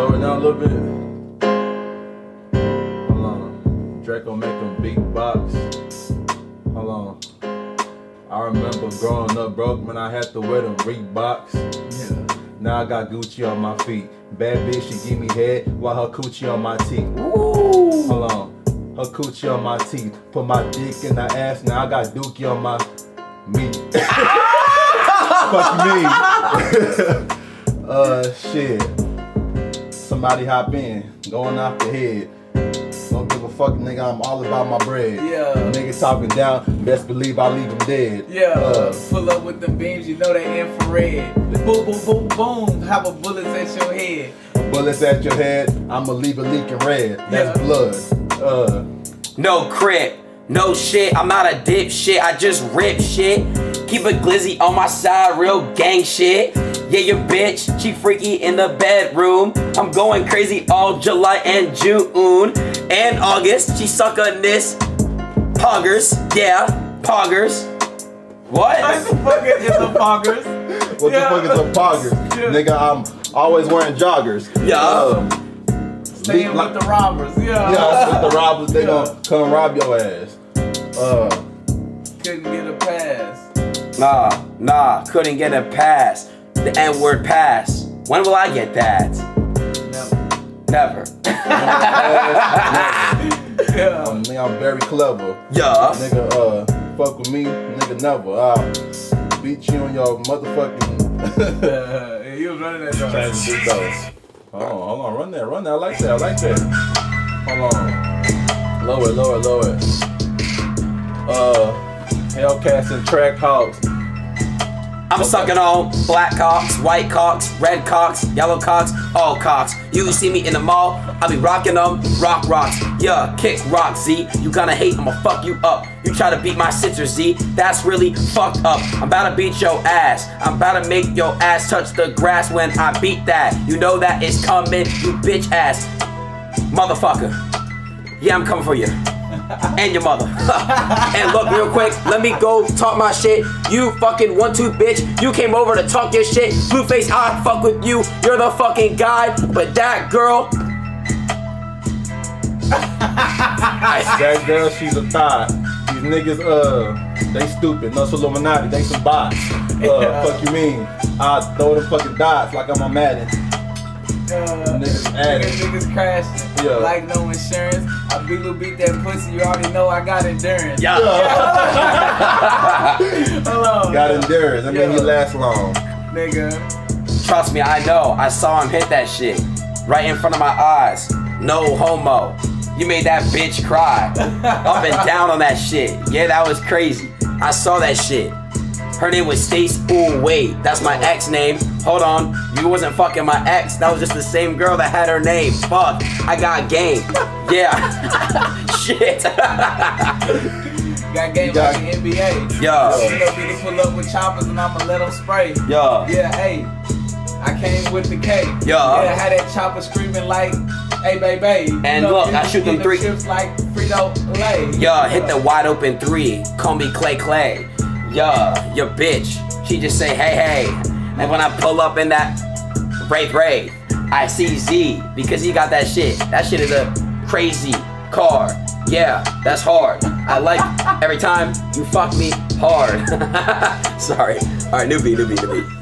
lower down a little bit. Hold on. Draco make him beatbox. Hold on. I remember growing up broke when I had to wear them Reeboks. Yeah. Now I got Gucci on my feet. Bad bitch, she give me head while her coochie on my teeth. Ooh. Hold on. Her coochie on my teeth. Put my dick in the ass. Now I got dookie on my meat. Fuck me. uh, shit. Somebody hop in. Going off the head. Don't give a fuck, nigga. I'm all about my bread. Yeah. Nigga talking down. Best believe I leave him dead. Yeah, Uh, pull up with the beams, you know they infrared. Boom, boom, boom, boom, have a bullets at your head. bullets at your head. I'ma leave it leaking red. That's Yeah. blood. Uh. No crip, no shit. I'm not a dipshit. I just rip shit. Keep a glizzy on my side, real gang shit. Yeah, your bitch, she freaky in the bedroom. I'm going crazy all July and June and August. She suck on this poggers, yeah, poggers. What What? the fuck is the poggers? What Yeah. the fuck is a poggers? Yeah. Nigga, I'm always wearing joggers. Yeah. Uh, Staying like- with the robbers, yeah. yeah, with the robbers, they Yeah. gonna come rob your ass. Uh, Couldn't get a pass. Nah, nah, couldn't get a pass. The N word pass. When will I get that? Never. Never. Yeah. um, nigga, I'm very clever. yeah. Nigga, uh, fuck with me, nigga, never. I'll beat you on your motherfucking. yeah, he was running that joint. Trying to those. Hold on, hold on, run that, run that. I like that, I like that. Hold on. Lower, lower, lower. Uh, Hellcats and Trackhawks. I'm sucking on black cocks, white cocks, red cocks, yellow cocks, all cocks. You see me in the mall, I be rocking them, rock rocks. Yeah, kick rock, Z. You gonna hate, I'ma fuck you up. You try to beat my sister, Z. That's really fucked up. I'm about to beat your ass. I'm about to make your ass touch the grass when I beat that. You know that it's coming, you bitch ass. Motherfucker. Yeah, I'm coming for you. And your mother. and look, real quick, let me go talk my shit. You fucking one two bitch. You came over to talk your shit. Blueface, I fuck with you. You're the fucking guy. But that girl, That girl, she's a thought. These niggas, uh, they stupid. No, it's Illuminati. They some bots. Uh, Yeah. fuck you mean? I throw them fucking dots like I'm on Madden. Niggas adding. niggas, niggas crashing. Yeah. Like no insurance. I beat Lil beat that pussy. You already know I got endurance. yeah. Hold on. Got endurance. I mean, he Yeah. lasts long. Nigga. Trust me, I know. I saw him hit that shit right in front of my eyes. No homo. You made that bitch cry. Up and down on that shit. Yeah, that was crazy. I saw that shit. Her name was Stace. Ooh, wait, that's my ex name. Hold on, you wasn't fucking my ex. That was just the same girl that had her name. Fuck, I got game. Yeah. shit. Got game got- like the NBA. Yeah. You know me to pull up with choppers and I'ma let them spray. Yeah. Yeah, hey. I came with the K. Yeah. Yeah, had that chopper screaming like, hey, baby. And know, look, I shoot them three- chips like Frito Lay. Yeah, hit the wide open three. Call me Klay Klay. Yeah, your bitch. She just say hey hey. And when I pull up in that Wraith Ray, I see Z because he got that shit. That shit is a crazy car. Yeah, that's hard. I like every time you fuck me hard. Sorry. Alright, newbie, newbie, newbie.